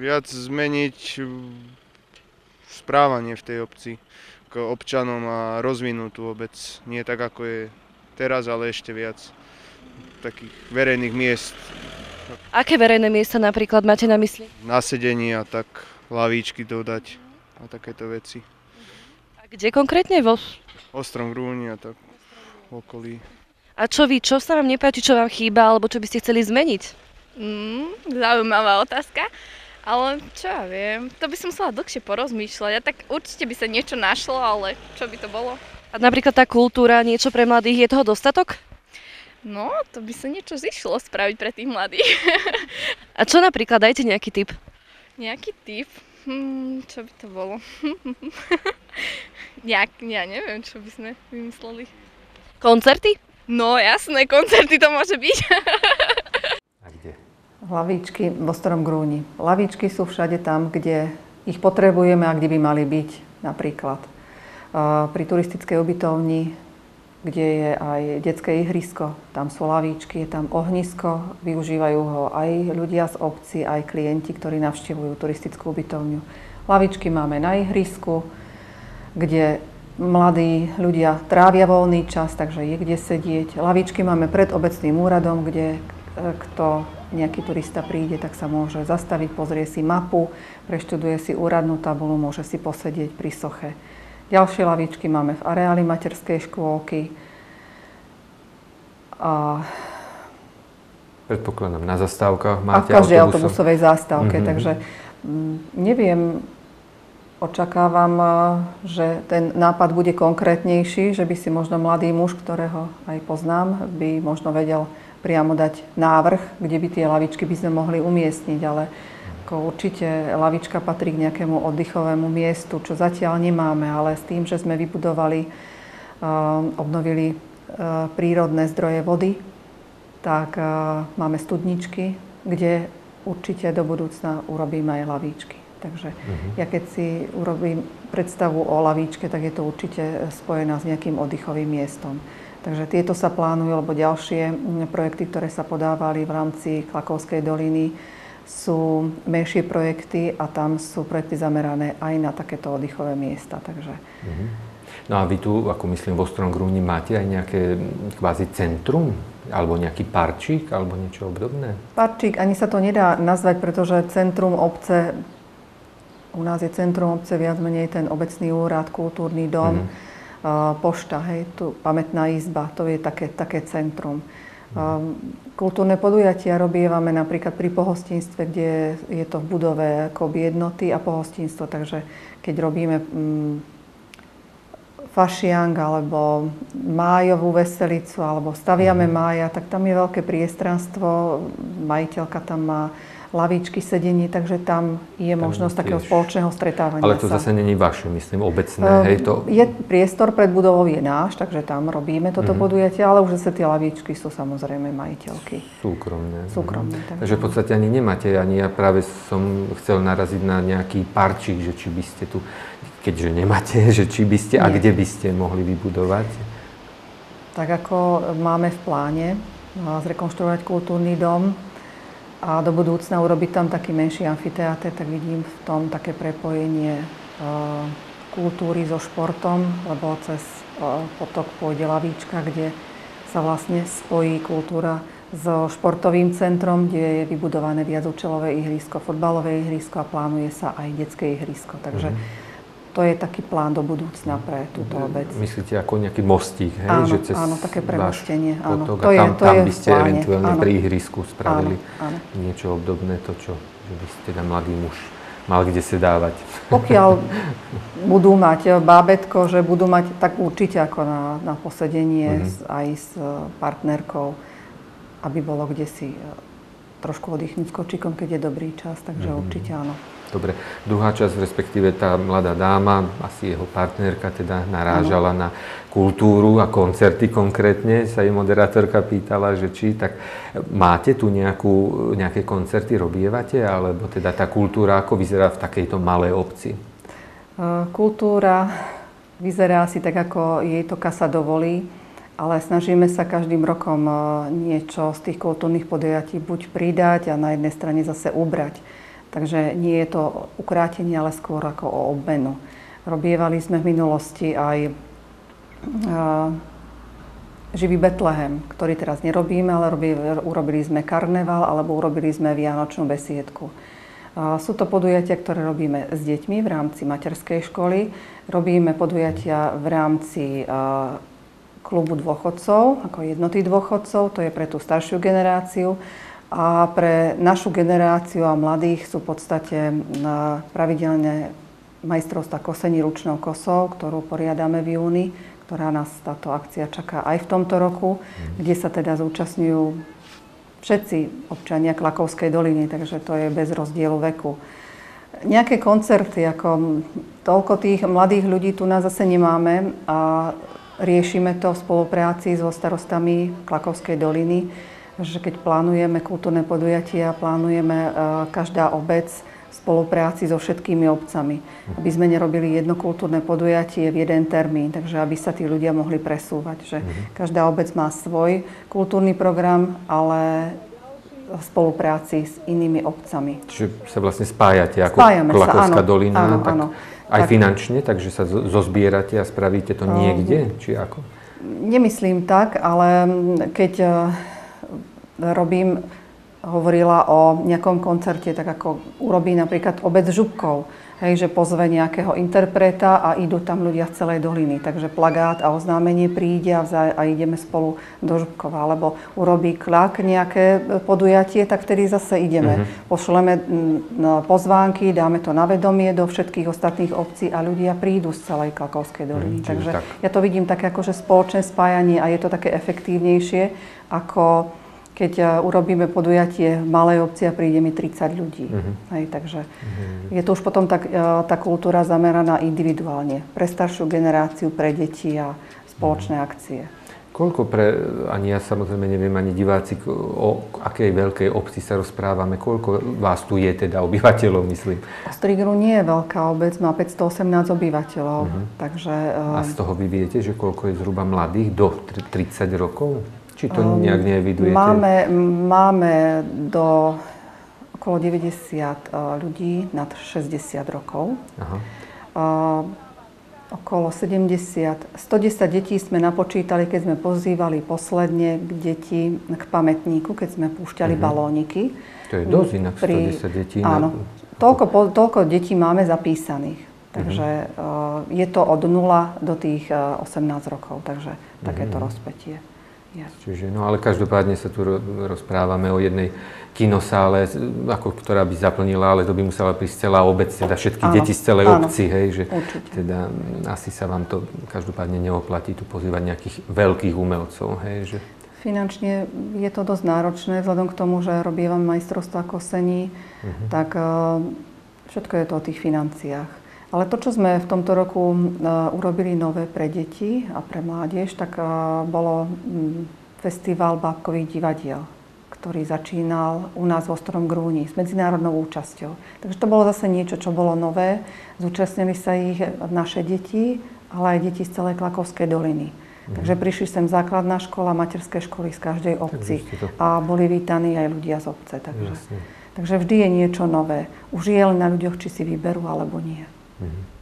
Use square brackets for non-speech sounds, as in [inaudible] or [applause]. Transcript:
viac zmeniť správanie v tej obci k občanom a rozvinúť tú obec. Nie tak, ako je teraz, ale ešte viac takých verejných miest. Aké verejné miesta napríklad máte na mysli? Na sedení a tak lavíčky dodať a takéto veci. A kde konkrétne? Vo... Ostrom Grúni a tak v okolí. A čo vy, čo sa vám nepáči, čo vám chýba, alebo čo by ste chceli zmeniť? Mm, zaujímavá otázka. Ale čo ja viem, to by som musela dlhšie porozmýšľať. A tak určite by sa niečo našlo, ale čo by to bolo? A napríklad tá kultúra, niečo pre mladých, je toho dostatok? No, to by sa niečo zišlo spraviť pre tých mladých. [laughs] A čo napríklad, dajte nejaký tip. Nejaký tip? Hmm, čo by to bolo? [laughs] Nejak, ja neviem, čo by sme vymysleli. Koncerty? No jasné, koncerty to môže byť. [laughs] Lavičky vo Starom Grúni. Lavičky sú všade tam, kde ich potrebujeme a kde by mali byť napríklad. Pri turistickej ubytovni, kde je aj detské ihrisko, tam sú lavíčky, je tam ohnisko, využívajú ho aj ľudia z obci, aj klienti, ktorí navštevujú turistickú ubytovňu. Lavičky máme na ihrisku, kde mladí ľudia trávia voľný čas, takže je kde sedieť. Lavičky máme pred obecným úradom, kde e, kto nejaký turista príde, tak sa môže zastaviť, pozrie si mapu, preštuduje si úradnú tabulu, môže si posedieť pri soche. Ďalšie lavičky máme v areáli materskej škôlky. A Predpokladám, na zastávkach máte A v každej autobusovej zástavke, mm-hmm. takže m, neviem, očakávam, že ten nápad bude konkrétnejší, že by si možno mladý muž, ktorého aj poznám, by možno vedel priamo dať návrh, kde by tie lavičky by sme mohli umiestniť, ale ako určite lavička patrí k nejakému oddychovému miestu, čo zatiaľ nemáme, ale s tým, že sme vybudovali, obnovili prírodné zdroje vody, tak máme studničky, kde určite do budúcna urobíme aj lavíčky. Takže uh-huh. ja keď si urobím predstavu o lavíčke, tak je to určite spojená s nejakým oddychovým miestom. Takže tieto sa plánujú, alebo ďalšie projekty, ktoré sa podávali v rámci Klakovskej doliny, sú menšie projekty a tam sú projekty zamerané aj na takéto oddychové miesta. Takže... Mm-hmm. No a vy tu, ako myslím, v Ostrom Grúni máte aj nejaké kvázi centrum? Alebo nejaký parčík, alebo niečo obdobné? Parčík, ani sa to nedá nazvať, pretože centrum obce, u nás je centrum obce viac menej ten obecný úrad, kultúrny dom. Mm-hmm pošta, hej, tu pamätná izba, to je také, také centrum. Kultúrne podujatia robievame napríklad pri pohostinstve, kde je to v budove ako jednoty a pohostinstvo, takže keď robíme mm, fašiang alebo májovú veselicu alebo staviame mhm. mája, tak tam je veľké priestranstvo, majiteľka tam má lavičky, sedenie, takže tam je tam možnosť tiež. takého spoločného stretávania Ale to sa. zase není vaše, myslím, obecné, uh, hej? To... Je priestor pred budovou je náš, takže tam robíme toto uh-huh. podujatie, ale už zase tie lavičky sú samozrejme majiteľky. Súkromné. Súkromné. Uh-huh. Takže v podstate ani nemáte, ani ja práve som chcel naraziť na nejaký parčík, že či by ste tu, keďže nemáte, [laughs] že či by ste Nie. a kde by ste mohli vybudovať? Tak ako máme v pláne zrekonštruovať kultúrny dom, a do budúcna urobiť tam taký menší amfiteáter, tak vidím v tom také prepojenie e, kultúry so športom, lebo cez e, potok pôjde lavíčka, kde sa vlastne spojí kultúra so športovým centrom, kde je vybudované viacúčelové ihrisko, fotbalové ihrisko a plánuje sa aj detské ihrisko. Takže mm-hmm to je taký plán do budúcna pre túto obec. Myslíte ako nejaký mostík, hej? Áno, že cez áno, také premostenie. Áno. to a tam, je, to tam je by ste eventuálne áno. pri ihrisku spravili áno, áno. niečo obdobné, to čo, že by ste tam mladý muž mal kde sa dávať. Pokiaľ [laughs] budú mať bábetko, že budú mať, tak určite ako na, na posedenie mm-hmm. s, aj s partnerkou, aby bolo kde si e, trošku oddychnúť s kočikom, keď je dobrý čas, takže mm-hmm. určite áno. Dobre, druhá časť, respektíve tá mladá dáma, asi jeho partnerka teda narážala ano. na kultúru a koncerty konkrétne, sa jej moderátorka pýtala, že či, tak máte tu nejakú, nejaké koncerty, robievate, alebo teda tá kultúra, ako vyzerá v takejto malej obci? Kultúra vyzerá asi tak, ako jej to kasa dovolí, ale snažíme sa každým rokom niečo z tých kultúrnych podujatí buď pridať a na jednej strane zase ubrať. Takže nie je to ukrátenie, ale skôr ako o obmenu. Robievali sme v minulosti aj živý Betlehem, ktorý teraz nerobíme, ale urobili sme karneval alebo urobili sme Vianočnú besiedku. Sú to podujatia, ktoré robíme s deťmi v rámci materskej školy. Robíme podujatia v rámci klubu dôchodcov, ako jednoty dôchodcov, to je pre tú staršiu generáciu. A pre našu generáciu a mladých sú v podstate pravidelne majstrovstva kosení ručnou kosou, ktorú poriadame v júni ktorá nás táto akcia čaká aj v tomto roku, mm. kde sa teda zúčastňujú všetci občania Klakovskej doliny, takže to je bez rozdielu veku. Nejaké koncerty, ako toľko tých mladých ľudí tu nás zase nemáme a riešime to v spolupráci so starostami Klakovskej doliny, že keď plánujeme kultúrne podujatia, plánujeme každá obec spolupráci so všetkými obcami. Aby sme nerobili jedno kultúrne podujatie v jeden termín, takže aby sa tí ľudia mohli presúvať. Že každá obec má svoj kultúrny program, ale v spolupráci s inými obcami. Čiže sa vlastne spájate ako Spájame Klakovská sa, áno, dolina, áno, tak áno. aj Tak- finančne, takže sa zo- zozbierate a spravíte to niekde, či ako? Nemyslím tak, ale keď eh, robím, hovorila o nejakom koncerte, tak ako urobí napríklad obec Župkov, hej, že pozve nejakého interpreta a idú tam ľudia z celej doliny. Takže plagát a oznámenie príde a, vzá- a ideme spolu do Župkova. Alebo urobí klak nejaké podujatie, tak vtedy zase ideme. Pošleme mm, no, pozvánky, dáme to na vedomie do všetkých ostatných obcí a ľudia prídu z celej Klakovskej doliny. čiže Takže tak. ja to vidím také akože spoločné spájanie a je to také efektívnejšie, ako keď eh, urobíme podujatie v malej obci a príde mi 30 ľudí. Hej, takže je to už potom tak, eh, tá kultúra zameraná individuálne. Pre staršiu generáciu, pre deti a spoločné akcie. Koľko pre, ani ja samozrejme neviem, ani diváci, o akej veľkej obci sa rozprávame, koľko vás tu je teda obyvateľov, myslím. Ostrigru nie je veľká obec, má 518 obyvateľov, takže... A eh, z toho vy viete, že koľko je zhruba mladých do tr- 30 rokov? Či to nejak neevidujete? Ehm, Máme, máme do okolo 90 eh, ľudí nad 60 rokov. Aha. Eh, okolo 70, 110 detí sme napočítali, keď sme pozývali posledne k deti k pamätníku, keď sme púšťali balóniky. To je dosť inak, 110 detí na- Áno. Toľko, po- toľko detí máme zapísaných. Takže eh, je to od 0 do tých eh, 18 rokov, takže takéto rozpetie je. Čiže, no ale každopádne sa tu ro- rozprávame o jednej kinosále, ako, ktorá by zaplnila, ale to by musela prísť celá obec, teda všetky Áno, deti z celej áno, obci, hej, že určite. teda asi sa vám to každopádne neoplatí tu pozývať nejakých veľkých umelcov, hej, že Finančne je to dosť náročné, vzhľadom k tomu, že robievam majstrovstvá kosení, tak eh, všetko je to o tých financiách. Ale to, čo sme v tomto roku eh, urobili nové pre deti a pre mládež, tak eh, bolo festival bábkových divadiel, ktorý začínal u nás vo Strom Grúni s medzinárodnou účasťou. Takže to bolo zase niečo, čo bolo nové. Zúčastnili sa ich naše deti, ale aj deti z celej Klakovskej doliny. Takže prišli sem základná škola, materské školy z každej obci to- a boli vítaní aj ľudia z obce. Takže, Jasne. takže vždy je niečo nové. Už je len na ľuďoch, či si vyberú alebo nie. Mhm.